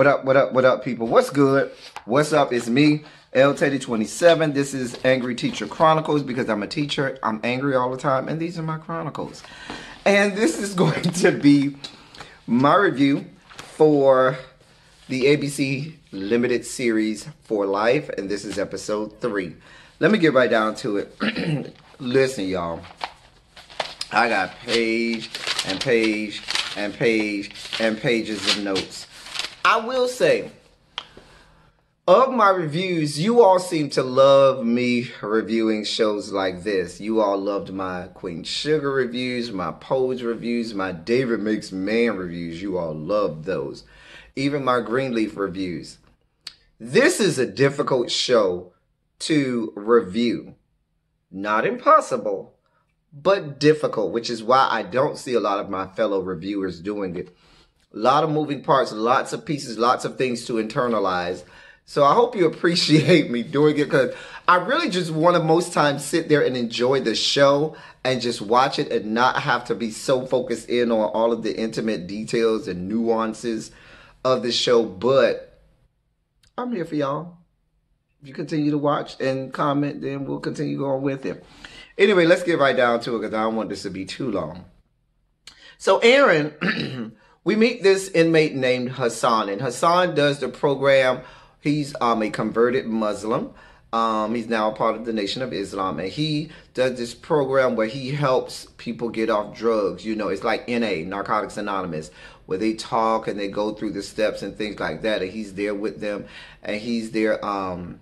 What up, what up, what up, people? What's good? What's up? It's me, El Teddy 27. This is Angry Teacher Chronicles because I'm a teacher. I'm angry all the time, and these are my chronicles. And this is going to be my review for the ABC Limited Series for Life, and this is episode three. Let me get right down to it. Listen, y'all. I got page and page and page and pages of notes. I will say, of my reviews, you all seem to love me reviewing shows like this. You all loved my Queen Sugar reviews, my Pose reviews, my David Makes Man reviews. You all loved those. Even my Greenleaf reviews. This is a difficult show to review. Not impossible, but difficult, which is why I don't see a lot of my fellow reviewers doing it. A lot of moving parts, lots of pieces, lots of things to internalize. So I hope you appreciate me doing it because I really just want to most times sit there and enjoy the show and just watch it and not have to be so focused in on all of the intimate details and nuances of the show. But I'm here for y'all. If you continue to watch and comment, then we'll continue going with it. Anyway, let's get right down to it because I don't want this to be too long. So Aaron, we meet this inmate named Hassan, and Hassan does the program. He's um, a converted Muslim. Um, he's now a part of the Nation of Islam, and he does this program where he helps people get off drugs. You know, it's like NA, Narcotics Anonymous, where they talk and they go through the steps and things like that. And he's there with them, and he's there. Um,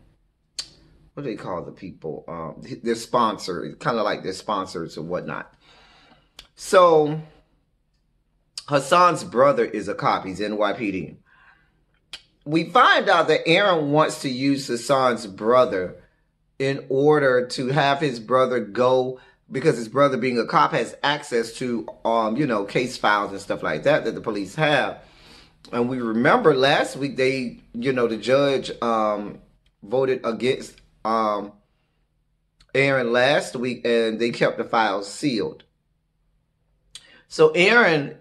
what do they call the people? Um, their sponsor, kind of like their sponsors and whatnot. So Hassan's brother is a cop. He's NYPD. We find out that Aaron wants to use Hassan's brother in order to have his brother go because his brother being a cop has access to um you know case files and stuff like that that the police have and we remember last week they you know the judge um voted against um, Aaron last week, and they kept the files sealed. So Aaron,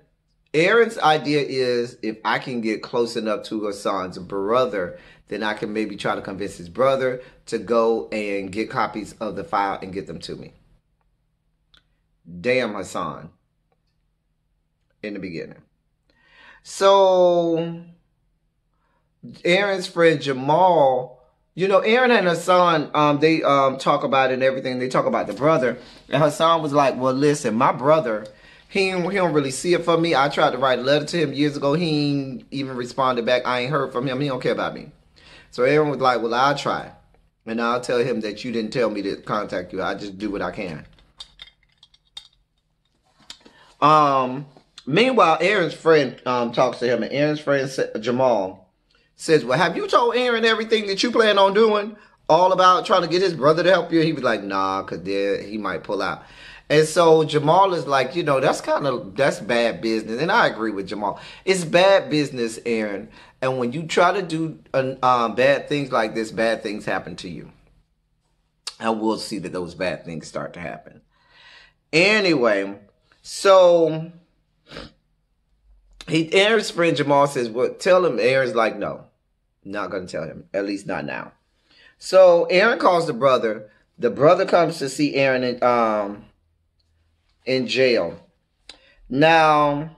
Aaron's idea is if I can get close enough to Hassan's brother, then I can maybe try to convince his brother to go and get copies of the file and get them to me. Damn Hassan. In the beginning. So Aaron's friend Jamal you know, Aaron and Hassan, um, they um, talk about it and everything. They talk about the brother. And Hassan was like, well, listen, my brother, he, he don't really see it for me. I tried to write a letter to him years ago. He ain't even responded back. I ain't heard from him. He don't care about me. So Aaron was like, well, I'll try. And I'll tell him that you didn't tell me to contact you. I just do what I can. Um, meanwhile, Aaron's friend um, talks to him. And Aaron's friend, Jamal, says, well, have you told Aaron everything that you plan on doing? All about trying to get his brother to help you? He was like, nah, because then he might pull out. And so Jamal is like, you know, that's kind of, that's bad business. And I agree with Jamal. It's bad business, Aaron. And when you try to do um, bad things like this, bad things happen to you. And we'll see that those bad things start to happen. Anyway, so he Aaron's friend Jamal says, Well, tell him Aaron's like, no. Not gonna tell him. At least not now. So Aaron calls the brother. The brother comes to see Aaron and um in jail. Now,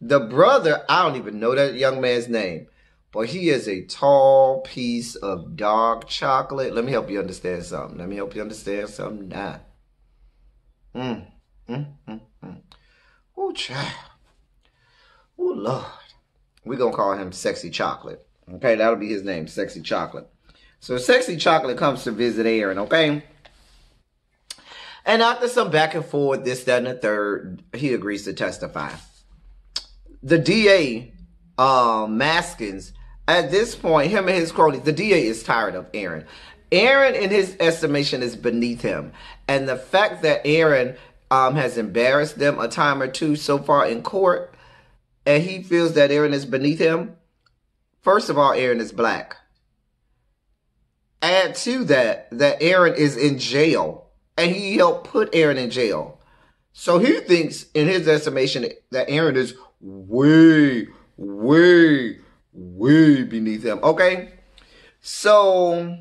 the brother, I don't even know that young man's name, but he is a tall piece of dark chocolate. Let me help you understand something. Let me help you understand something now. Mm, mm, mm, mm. Oh, child. Oh, Lord. We're going to call him Sexy Chocolate. Okay, that'll be his name, Sexy Chocolate. So Sexy Chocolate comes to visit Aaron, okay? And after some back and forth, this, that, and the third, he agrees to testify. The DA, um, Maskins, at this point, him and his cronies, the DA is tired of Aaron. Aaron, in his estimation, is beneath him. And the fact that Aaron um, has embarrassed them a time or two so far in court and he feels that Aaron is beneath him, first of all, Aaron is black. Add to that that Aaron is in jail and he helped put Aaron in jail. So he thinks, in his estimation, that Aaron is way, way, way beneath him. Okay, so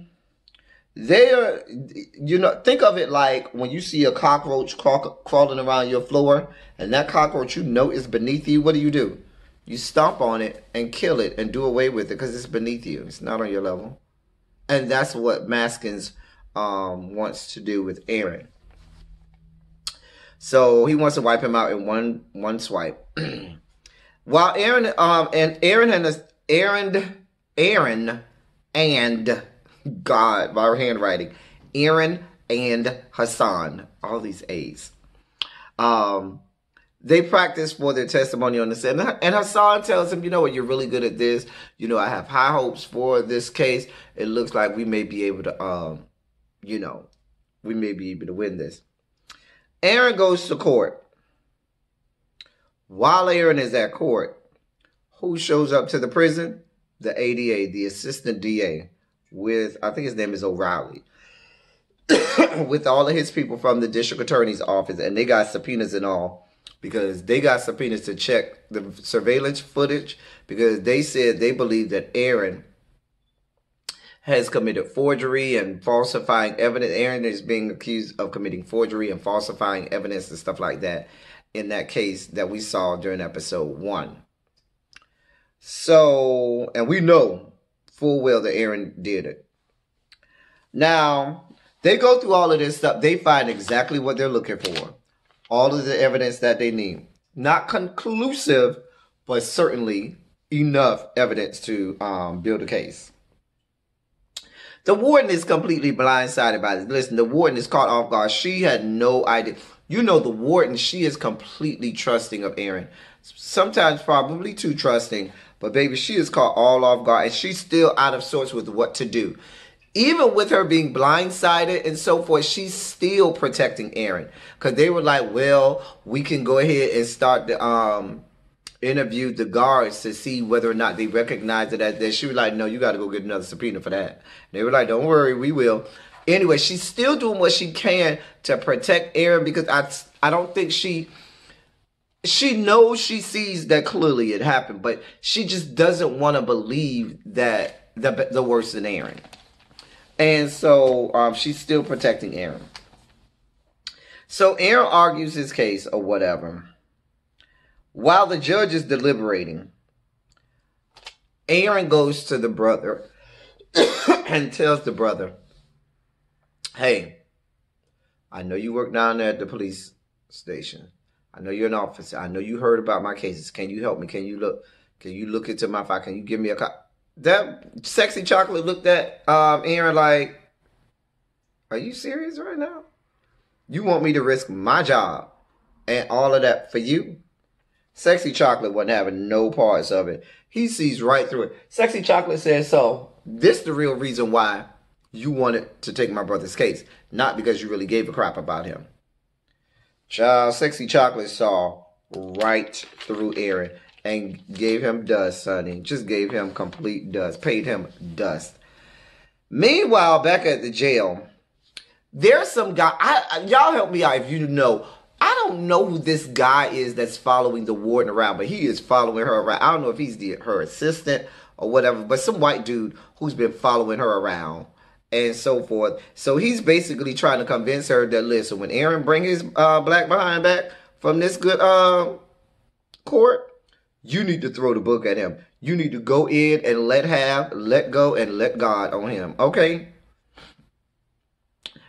they are, you know, think of it like when you see a cockroach crawling around your floor, and that cockroach you know is beneath you. What do you do? You stomp on it and kill it and do away with it because it's beneath you. It's not on your level, and that's what Maskins um, wants to do with Aaron. So he wants to wipe him out in one one swipe. While Aaron um and Aaron and Aaron Aaron and God by handwriting, Aaron and Hassan, all these A's. Um they practice for their testimony on the set. And Hassan tells him, you know what, you're really good at this. You know, I have high hopes for this case. It looks like we may be able to, um, you know, we may be able to win this. Aaron goes to court. While Aaron is at court, who shows up to the prison? The ADA, the assistant DA, with, I think his name is O'Reilly, with all of his people from the district attorney's office. And they got subpoenas and all because they got subpoenas to check the surveillance footage because they said they believe that Aaron has committed forgery and falsifying evidence. Aaron is being accused of committing forgery and falsifying evidence and stuff like that in that case that we saw during episode one. So, and we know full well that Aaron did it. Now, they go through all of this stuff. They find exactly what they're looking for. All of the evidence that they need. Not conclusive, but certainly enough evidence to um, build a case. The warden is completely blindsided by this. Listen, the warden is caught off guard. She had no idea. You know, the warden, she is completely trusting of Aaron. Sometimes probably too trusting. But baby, she is caught all off guard and she's still out of sorts with what to do. Even with her being blindsided and so forth, she's still protecting Aaron. Because they were like, well, we can go ahead and start the um interview the guards to see whether or not they recognized it as that. She was like, no, you got to go get another subpoena for that. They were like, don't worry, we will. Anyway, she's still doing what she can to protect Aaron because I, I don't think she she knows she sees that clearly it happened, but she just doesn't want to believe that the the worst than Aaron. And so um, she's still protecting Aaron. So Aaron argues his case or whatever. While the judge is deliberating, Aaron goes to the brother and tells the brother, Hey, I know you work down there at the police station. I know you're an officer. I know you heard about my cases. Can you help me? Can you look? Can you look into my file? Can you give me a cop? That sexy chocolate looked at um, Aaron like, "Are you serious right now? You want me to risk my job and all of that for you?" Sexy chocolate wasn't having no parts of it. He sees right through it. Sexy chocolate says, "So this is the real reason why you wanted to take my brother's case, not because you really gave a crap about him." Child, sexy chocolate saw right through Aaron and gave him dust, sonny. Just gave him complete dust. Paid him dust. Meanwhile, back at the jail, there's some guy. I, y'all help me out if you know. I don't know who this guy is that's following the warden around, but he is following her around. I don't know if he's the, her assistant or whatever, but some white dude who's been following her around and so forth. So he's basically trying to convince her that listen, when Aaron bring his uh, black behind back from this good uh, court, you need to throw the book at him. You need to go in and let have, let go, and let God on him. Okay.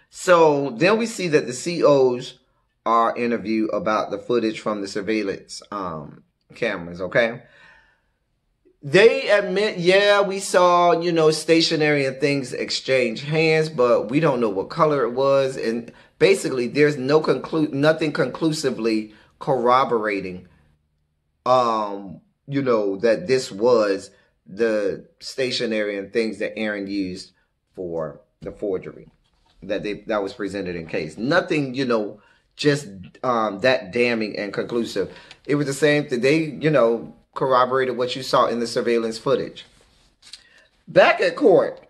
So then we see that the COs are interview about the footage from the surveillance um, cameras. Okay they admit, yeah, we saw, you know, stationary and things exchange hands, but we don't know what color it was. And basically, there's no conclu- nothing conclusively corroborating, um, you know, that this was the stationary and things that Aaron used for the forgery that they that was presented in case. Nothing, you know, just um, that damning and conclusive. It was the same thing. They, you know, corroborated what you saw in the surveillance footage. Back at court,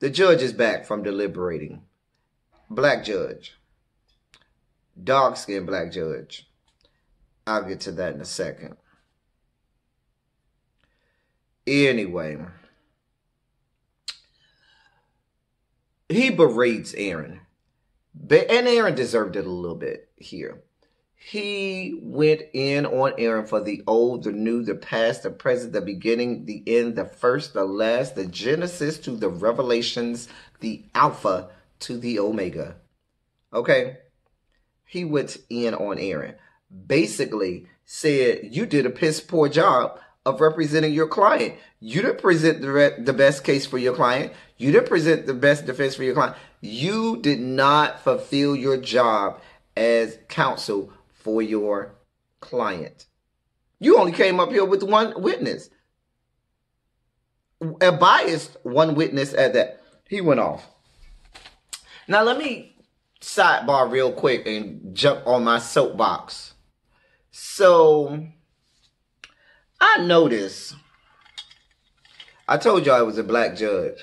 the judge is back from deliberating. Black judge. Dark skinned black judge. I'll get to that in a second. Anyway, he berates Aaron. And Aaron deserved it a little bit here. He went in on Aaron for the old, the new, the past, the present, the beginning, the end, the first, the last, the Genesis to the Revelations, the Alpha to the Omega. Okay? He went in on Aaron. Basically said, You did a piss poor job of representing your client. You didn't present the, the best case for your client. You didn't present the best defense for your client. You did not fulfill your job as counsel for your client. You only came up here with one witness. A biased one witness at that. He went off. Now let me sidebar real quick and jump on my soapbox. So I noticed, I told y'all I was a black judge.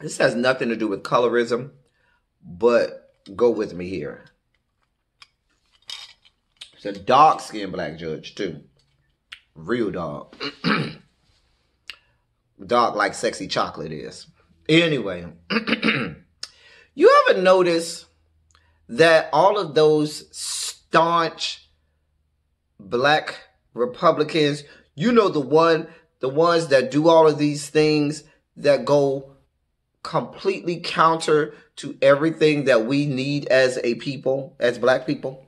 This has nothing to do with colorism, but go with me here. It's a dark skinned black judge, too. Real dark. dark like sexy chocolate is. Anyway, you ever notice that all of those staunch black Republicans, you know the one the ones that do all of these things that go completely counter to everything that we need as a people, as black people.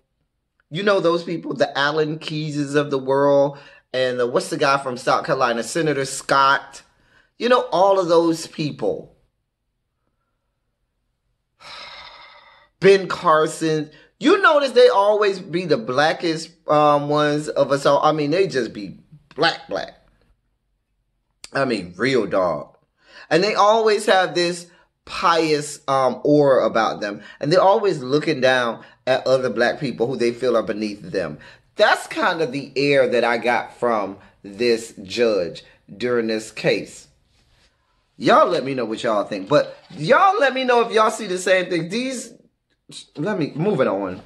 You know those people, the Alan Keyeses of the world, and the, what's the guy from South Carolina, Senator Scott. You know all of those people. Ben Carson, you notice they always be the blackest um, ones of us all. I mean, they just be black, black. I mean, real dog. And they always have this pious um, aura about them. And they're always looking down at other black people who they feel are beneath them. That's kind of the air that I got from this judge during this case. Y'all let me know what y'all think. But y'all let me know if y'all see the same thing. These let me moving on.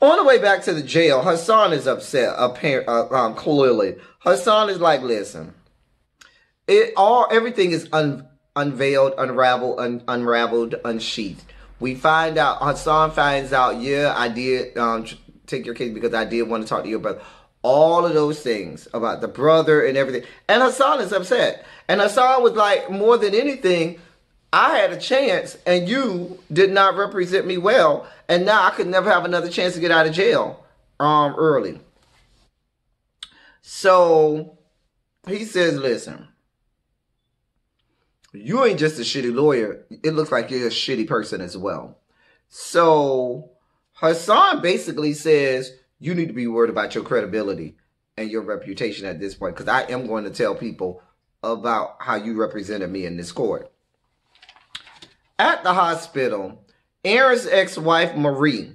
On the way back to the jail, Hassan is upset. Apparently, uh, um, clearly, Hassan is like, "Listen, it all everything is un, unveiled, unraveled, un, unraveled, unsheathed. We find out. Hassan finds out. Yeah, I did um, take your case because I did want to talk to your brother. All of those things about the brother and everything. And Hassan is upset. And Hassan was like, more than anything, I had a chance and you did not represent me well. And now I could never have another chance to get out of jail um, early. So he says, listen, you ain't just a shitty lawyer. It looks like you're a shitty person as well. So Hassan basically says, you need to be worried about your credibility and your reputation at this point because I am going to tell people about how you represented me in this court. At the hospital, Aaron's ex-wife, Marie,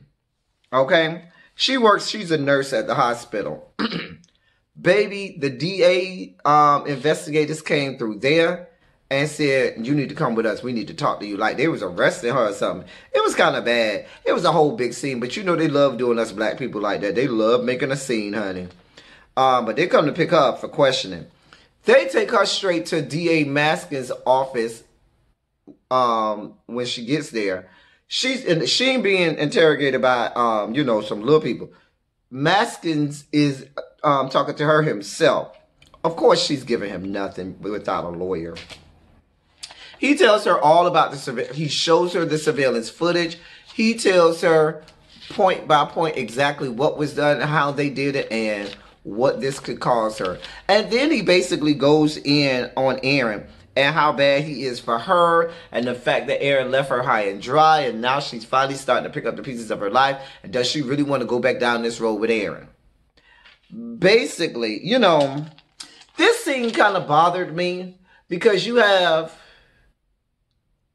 okay, she works, she's a nurse at the hospital. Baby, the DA um, investigators came through there and said, you need to come with us. We need to talk to you. Like they was arresting her or something. It was kind of bad. It was a whole big scene, but you know they love doing us black people like that. They love making a scene, honey. Um, but they come to pick her up for questioning. They take her straight to DA Maskin's office um, when she gets there, she's and she ain't being interrogated by um, you know, some little people. Maskins is um talking to her himself. Of course, she's giving him nothing without a lawyer. He tells her all about the He shows her the surveillance footage. He tells her point by point exactly what was done, how they did it, and what this could cause her. And then he basically goes in on Aaron and how bad he is for her and the fact that Aaron left her high and dry and now she's finally starting to pick up the pieces of her life and does she really want to go back down this road with Aaron? Basically, you know, this scene kind of bothered me because you have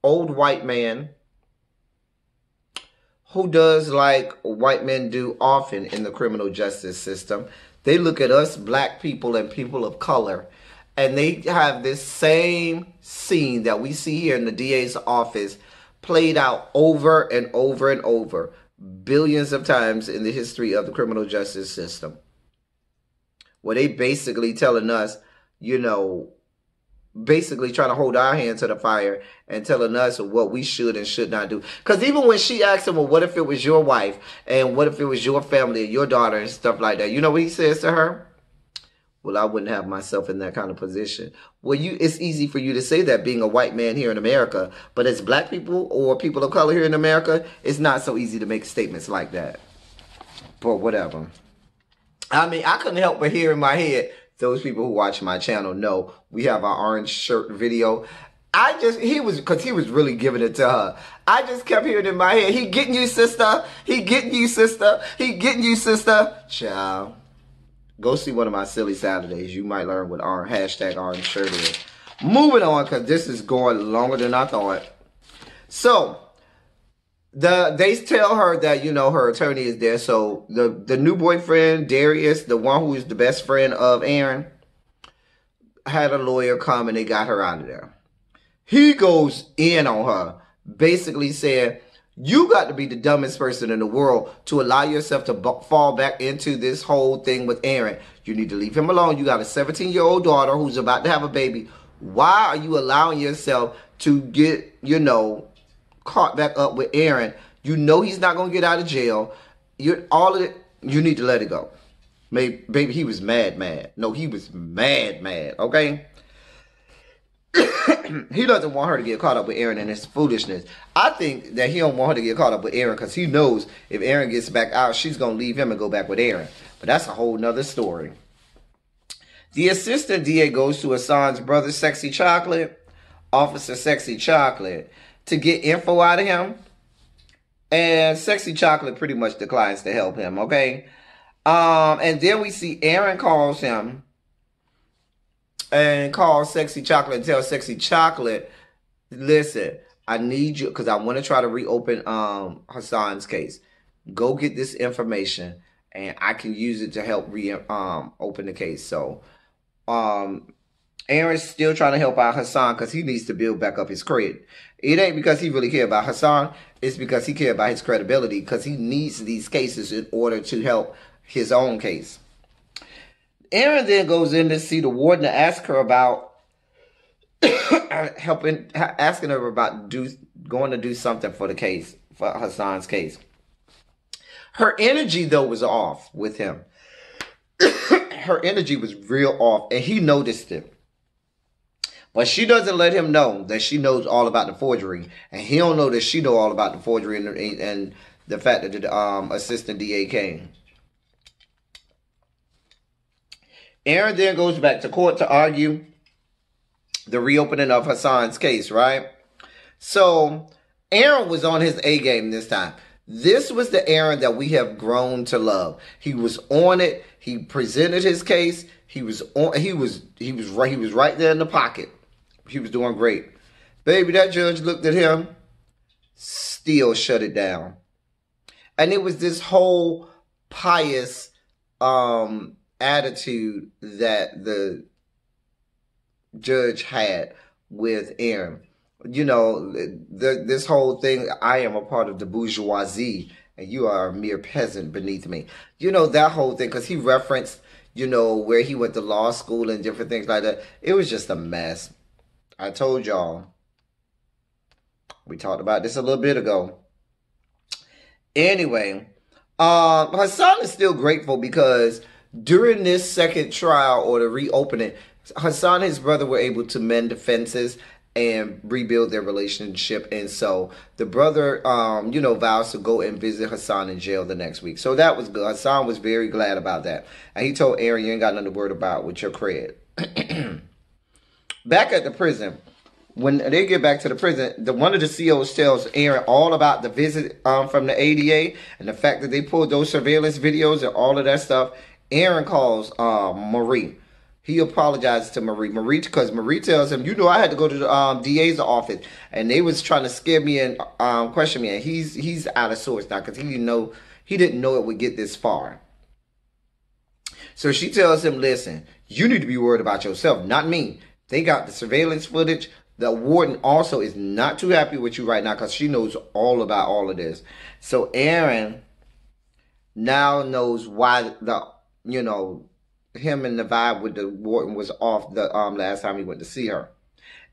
old white man who does like white men do often in the criminal justice system. They look at us black people and people of color and they have this same scene that we see here in the DA's office played out over and over and over billions of times in the history of the criminal justice system. where they basically telling us, you know, basically trying to hold our hand to the fire and telling us what we should and should not do. Because even when she asked him, well, what if it was your wife and what if it was your family and your daughter and stuff like that, you know what he says to her? Well, I wouldn't have myself in that kind of position. Well, you, it's easy for you to say that being a white man here in America, but as black people or people of color here in America, it's not so easy to make statements like that. But whatever. I mean, I couldn't help but hear in my head, those people who watch my channel know we have our orange shirt video. I just, he was, cause he was really giving it to her. I just kept hearing in my head, he getting you, sister. He getting you, sister. He getting you, sister. Ciao. Go see one of my silly Saturdays. You might learn what our hashtag orange shirt is. Moving on, because this is going longer than I thought. So, the they tell her that you know her attorney is there. So the the new boyfriend Darius, the one who is the best friend of Aaron, had a lawyer come and they got her out of there. He goes in on her, basically saying you got to be the dumbest person in the world to allow yourself to b- fall back into this whole thing with Aaron. You need to leave him alone. You got a 17 year old daughter who's about to have a baby. Why are you allowing yourself to get, you know, caught back up with Aaron? You know he's not to get out of jail. You're all of it, you need to let it go. Maybe, baby, he was mad, mad. No, he was mad, mad. Okay he doesn't want her to get caught up with Aaron and his foolishness. I think that he don't want her to get caught up with Aaron because he knows if Aaron gets back out, she's gonna leave him and go back with Aaron. But that's a whole nother story. The assistant DA goes to Hassan's brother, Sexy Chocolate, Officer Sexy Chocolate, to get info out of him. And Sexy Chocolate pretty much declines to help him, okay? Um, and then we see Aaron calls him and calls Sexy Chocolate and tell Sexy Chocolate, listen, I need you because I want to try to reopen um Hassan's case. Go get this information and I can use it to help re um open the case. So um Aaron's still trying to help out Hassan because he needs to build back up his credit. It ain't because he really care about Hassan. It's because he care about his credibility because he needs these cases in order to help his own case. Aaron then goes in to see the warden to ask her about helping, asking her about do going to do something for the case, for Hassan's case. Her energy though was off with him. her energy was real off, and he noticed it. But she doesn't let him know that she knows all about the forgery, and he don't know that she know all about the forgery and, and the fact that the um, assistant DA came. Aaron then goes back to court to argue the reopening of Hassan's case, right? So Aaron was on his A game this time. This was the Aaron that we have grown to love. He was on it. He presented his case. He was on. He was. He was right. He was right there in the pocket. He was doing great. Baby, that judge looked at him, still shut it down, and it was this whole pious um attitude that the judge had with Aaron. You know, the, this whole thing, I am a part of the bourgeoisie and you are a mere peasant beneath me. You know, that whole thing, because he referenced, you know, where he went to law school and different things like that. It was just a mess. I told y'all. We talked about this a little bit ago. Anyway, uh, Hassan is still grateful because during this second trial or the reopening, Hassan and his brother were able to mend the fences and rebuild their relationship. And so the brother, um, you know, vows to go and visit Hassan in jail the next week. So that was good. Hassan was very glad about that. And he told Aaron, you ain't got nothing to worry about with your cred. Back at the prison, when they get back to the prison, the one of the COs tells Aaron all about the visit um, from the ADA and the fact that they pulled those surveillance videos and all of that stuff. Aaron calls uh, Marie. He apologizes to Marie. Marie, because Marie tells him, you know, I had to go to the um, DA's office, and they was trying to scare me and um, question me, and he's he's out of sorts now because he didn't know he didn't know it would get this far. So she tells him, listen, you need to be worried about yourself, not me. They got the surveillance footage. The warden also is not too happy with you right now because she knows all about all of this. So Aaron now knows why the you know, him and the vibe with the warden was off the um last time he went to see her.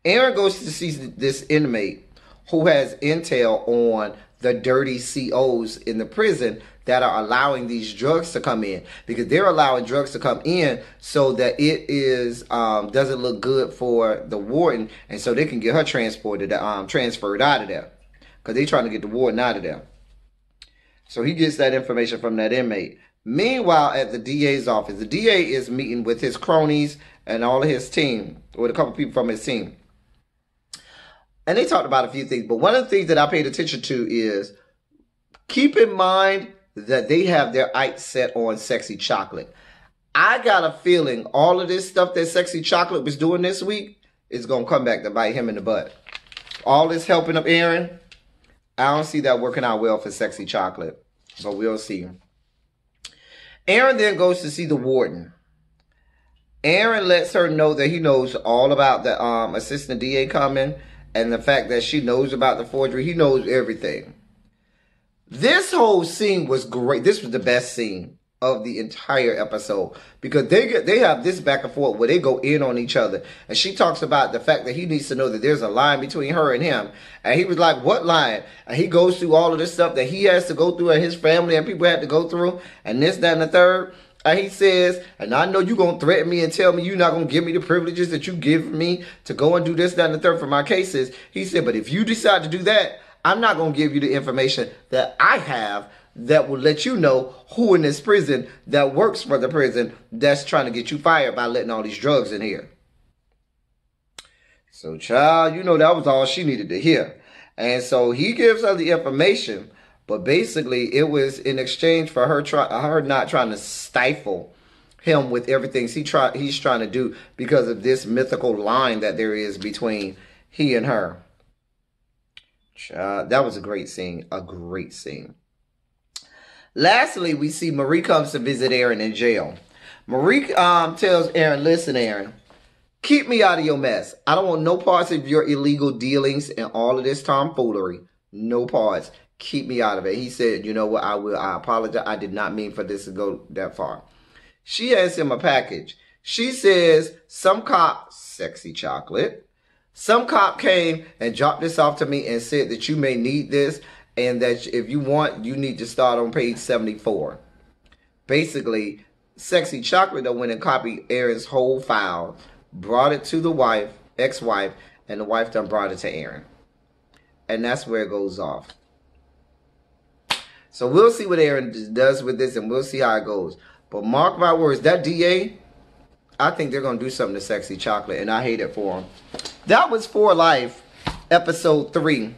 Aaron goes to see this inmate who has intel on the dirty COs in the prison that are allowing these drugs to come in because they're allowing drugs to come in so that it is um, doesn't look good for the warden and so they can get her transported um, transferred out of there because they're trying to get the warden out of there. So he gets that information from that inmate. Meanwhile, at the DA's office, the DA is meeting with his cronies and all of his team, with a couple people from his team. And they talked about a few things, but one of the things that I paid attention to is keep in mind that they have their eyes set on sexy chocolate. I got a feeling all of this stuff that sexy chocolate was doing this week is gonna come back to bite him in the butt. All this helping up Aaron, I don't see that working out well for sexy chocolate, but we'll see. Aaron then goes to see the warden. Aaron lets her know that he knows all about the um, assistant DA coming and the fact that she knows about the forgery. He knows everything. This whole scene was great. This was the best scene of the entire episode because they get they have this back and forth where they go in on each other and she talks about the fact that he needs to know that there's a line between her and him and he was like what line and he goes through all of this stuff that he has to go through and his family and people have to go through and this that and the third and he says, and I know you're going to threaten me and tell me you're not going to give me the privileges that you give me to go and do this, that, and the third for my cases. He said, but if you decide to do that, I'm not going to give you the information that I have that will let you know who in this prison that works for the prison that's trying to get you fired by letting all these drugs in here. So, child, you know that was all she needed to hear. And so he gives her the information, but basically it was in exchange for her try, her not trying to stifle him with everything he try he's trying to do because of this mythical line that there is between he and her. Child, that was a great scene, a great scene. Lastly, we see Marie comes to visit Aaron in jail. Marie um, tells Aaron, listen, Aaron, keep me out of your mess. I don't want no parts of your illegal dealings and all of this tomfoolery. No parts. Keep me out of it. He said, you know what, I will. I apologize. I did not mean for this to go that far. She hands him a package. She says, some cop, sexy chocolate, some cop came and dropped this off to me and said that you may need this and that if you want, you need to start on page 74. Basically, Sexy Chocolate that went and copied Aaron's whole file, brought it to the wife, ex-wife, and the wife done brought it to Aaron. And that's where it goes off. So we'll see what Aaron does with this, and we'll see how it goes. But mark my words, that DA, I think they're going to do something to Sexy Chocolate, and I hate it for them. That was For Life, Episode 3.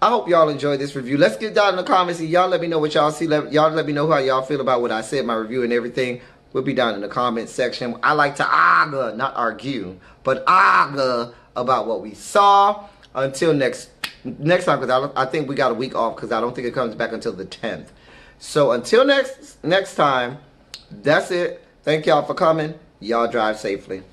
I hope y'all enjoyed this review. Let's get down in the comments and y'all let me know what y'all see. Y'all let me know how y'all feel about what I said, my review and everything. We'll be down in the comments section. I like to argue, not argue, but argue about what we saw. Until next next time, because I, I think we got a week off because I don't think it comes back until the 10th. So until next next time, that's it. Thank y'all for coming. Y'all drive safely.